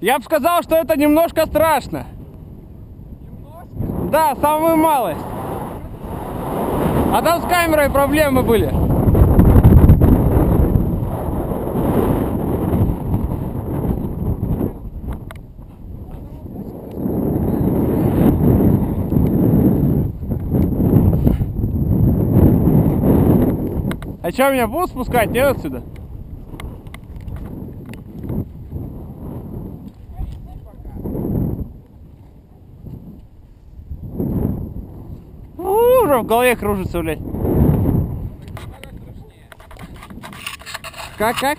Я бы сказал, что это немножко страшно. Да, самую малость. А там с камерой проблемы были. А что, меня будут спускать, нет, отсюда? В голове кружится, блядь. Как, как?